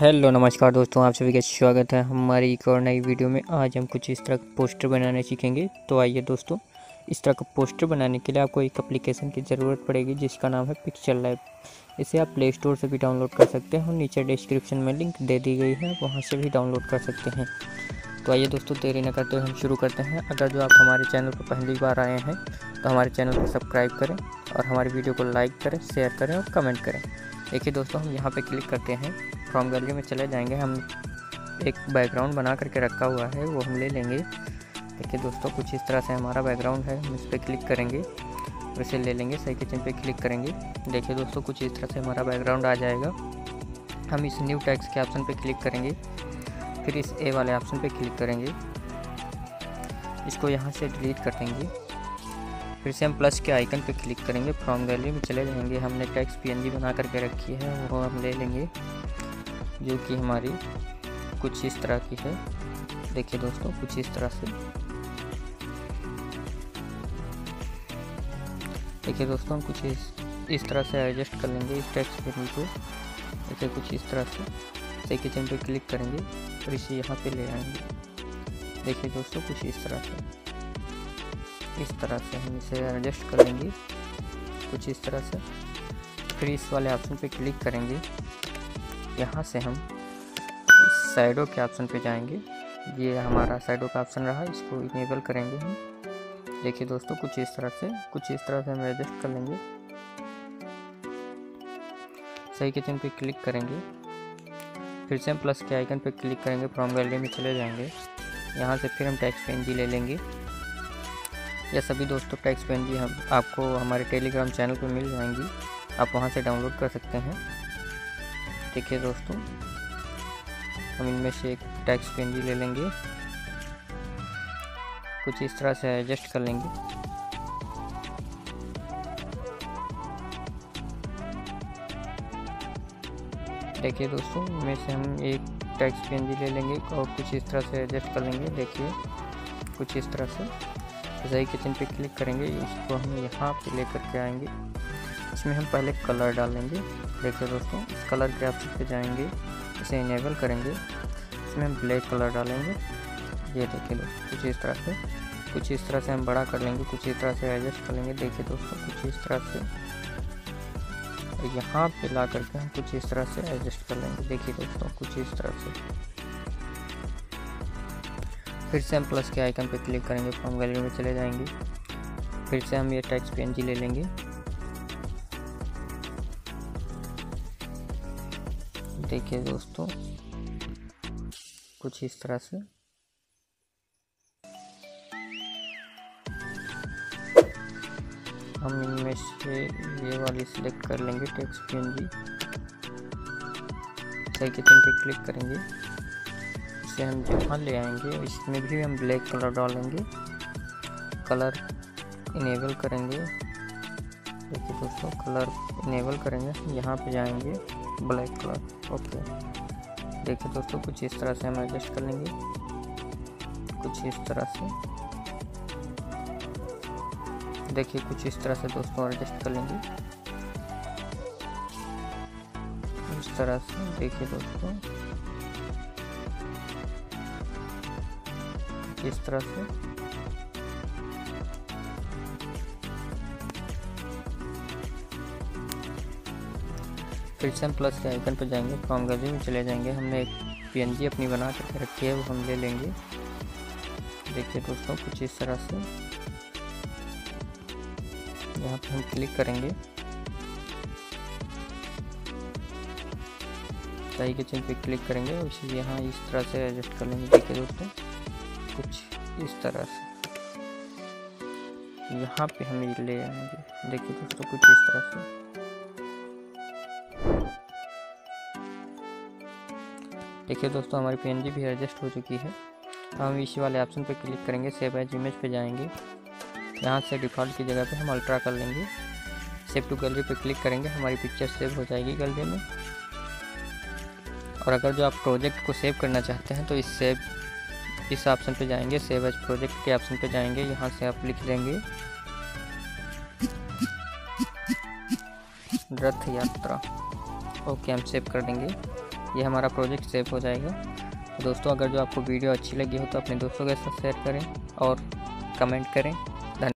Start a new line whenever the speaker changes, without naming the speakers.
Hello, नमस्कार दोस्तों, आप सभी का स्वागत है हमारी एक और नई वीडियो में। आज हम कुछ इस तरह का पोस्टर बनाने सीखेंगे। तो आइए दोस्तों, इस तरह का पोस्टर बनाने के लिए आपको एक एप्लीकेशन की ज़रूरत पड़ेगी, जिसका नाम है पिक्चर लाइव इसे आप प्ले स्टोर से भी डाउनलोड कर सकते हैं और नीचे डिस्क्रिप्शन में लिंक दे दी गई है, वहाँ से भी डाउनलोड कर सकते हैं। तो आइए दोस्तों, देरी न करते हम शुरू करते हैं। अगर जो आप हमारे चैनल पर पहली बार आए हैं तो हमारे चैनल को सब्सक्राइब करें और हमारी वीडियो को लाइक करें शेयर करें और कमेंट करें। देखिए दोस्तों, हम यहाँ पे क्लिक करते हैं। फ्रॉम गैलरी में चले जाएँगे। हम एक बैकग्राउंड बना करके रखा हुआ है, वो हम ले लेंगे। देखिए दोस्तों, कुछ इस तरह से हमारा बैकग्राउंड है। हम इस पर क्लिक करेंगे वैसे ले लेंगे, सही किचन पे क्लिक करेंगे। देखिए दोस्तों, कुछ इस तरह से हमारा बैकग्राउंड आ जाएगा। हम इस न्यू टैक्स के ऑप्शन पे क्लिक करेंगे, फिर इस ए वाले ऑप्शन पे क्लिक करेंगे। इसको यहाँ से डिलीट कर देंगे। फिर से हम प्लस के आइकन पे क्लिक करेंगे फ्रॉम गैलरी में चले जाएँगे। हमने टैक्स पीएनजी बना करके रखी है, वो हम ले लेंगे, जो कि हमारी कुछ इस तरह की है। देखिए दोस्तों, कुछ इस तरह से। देखिए दोस्तों, हम कुछ इस इस तरह से एडजस्ट कर लेंगे इस टेक्स्ट पेन को। देखिए कुछ इस तरह से से किचन क्लिक करेंगे और इसे यहाँ पे ले आएँगे। देखिए दोस्तों, कुछ इस तरह से। इस तरह से हम इसे एडजस्ट कर लेंगे कुछ इस तरह से। फिर इस वाले ऑप्शन पे क्लिक करेंगे। यहाँ से हम इस साइडों के ऑप्शन पे जाएँगे। ये हमारा साइडों का ऑप्शन रहा, इसको इनेबल करेंगे हम। देखिए दोस्तों, कुछ इस तरह से, कुछ इस तरह से हम एडजस्ट कर लेंगे। सही किचन पे क्लिक करेंगे। फिर से हम प्लस के आइकन पे क्लिक करेंगे फ्रॉम गैलरी में चले जाएँगे। यहाँ से फिर हम टैक्स पेन जी ले लेंगे। या सभी दोस्तों टैक्स पेन जी हम आपको हमारे टेलीग्राम चैनल पर मिल जाएँगी। आप वहाँ से डाउनलोड कर सकते हैं। देखिए दोस्तों, हम इनमें से एक टैक्स पेन जी ले लेंगे। कुछ इस तरह से एडजस्ट कर लेंगे। देखिए दोस्तों, इनमें से हम एक टैक्स पेन जी ले लेंगे और कुछ इस तरह से एडजस्ट कर लेंगे। देखिए, कुछ इस तरह से। सही किचन पे क्लिक करेंगे, इसको हम यहाँ पे लेकर के आएँगे। इसमें हम पहले कलर डालेंगे। देखिए दोस्तों, इस कलर के ऑप्शन पे जाएँगे, इसे इनेबल करेंगे। इसमें हम ब्लैक कलर डालेंगे। ये देखिए दोस्तों, कुछ इस तरह से, कुछ इस तरह से हम बड़ा कर लेंगे, कुछ इस तरह से एडजस्ट कर लेंगे। देखिए दोस्तों, कुछ इस तरह से। यहाँ पे ला करके हम कुछ इस तरह से एडजस्ट कर लेंगे। देखिए दोस्तों, कुछ इस तरह से। फिर से हम प्लस के आइकन पे क्लिक करेंगे फॉर्म गैलरी में चले जाएँगे। फिर से हम ये टेक्स्ट पी ले लेंगे। देखिए दोस्तों, कुछ इस तरह से। हम इनमें से ये वाली सिलेक्ट कर लेंगे टेक्स्ट पी एन सही किचन पे क्लिक करेंगे? इसे हम जहाँ ले आएँगे। इसमें भी हम ब्लैक कलर डालेंगे। कलर इनेबल करेंगे। देखिए दोस्तों कलर इनेबल करेंगे। यहाँ पे जाएँगे ब्लैक कलर ओके देखिए दोस्तों, कुछ इस तरह से हम एडजस्ट कर लेंगे। कुछ इस तरह से। देखिए, कुछ इस तरह से दोस्तों एडजस्ट कर लेंगे। इस तरह से देखिए दोस्तों। इस तरह से फिर से हम प्लस के आइकन पर जाएँगे फ्रॉम गैलरी में चले जाएँगे। हमने एक पीएनजी अपनी बना करके रखी है, वो हम ले लेंगे। देखिए दोस्तों, कुछ इस तरह से। यहाँ पे हम क्लिक करेंगे। सही के चिन्ह पे क्लिक करेंगे और इसे यहाँ इस तरह से एडजस्ट कर लेंगे। देखिए दोस्तों। कुछ इस तरह से। यहाँ पे हम ये ले आएँगे। देखिए दोस्तों, कुछ इस तरह से। देखिए दोस्तों, हमारी पीएनजी भी एडजस्ट हो चुकी है। हम इसी वाले ऑप्शन पे क्लिक करेंगे सेव एज इमेज पे जाएँगे। यहाँ से डिफ़ॉल्ट की जगह पे हम अल्ट्रा कर लेंगे। सेव टू गैलरी पे क्लिक करेंगे, हमारी पिक्चर सेव हो जाएगी गैलरी में। और अगर जो आप प्रोजेक्ट को सेव करना चाहते हैं तो इस सेव इस ऑप्शन पे जाएँगे सेव एज प्रोजेक्ट के ऑप्शन पे जाएँगे, यहाँ से आप लिख लेंगे रथ यात्रा। ओके, हम सेव कर देंगे। ये हमारा प्रोजेक्ट सेव हो जाएगा। दोस्तों, अगर जो आपको वीडियो अच्छी लगी हो तो अपने दोस्तों के साथ शेयर करें और कमेंट करें।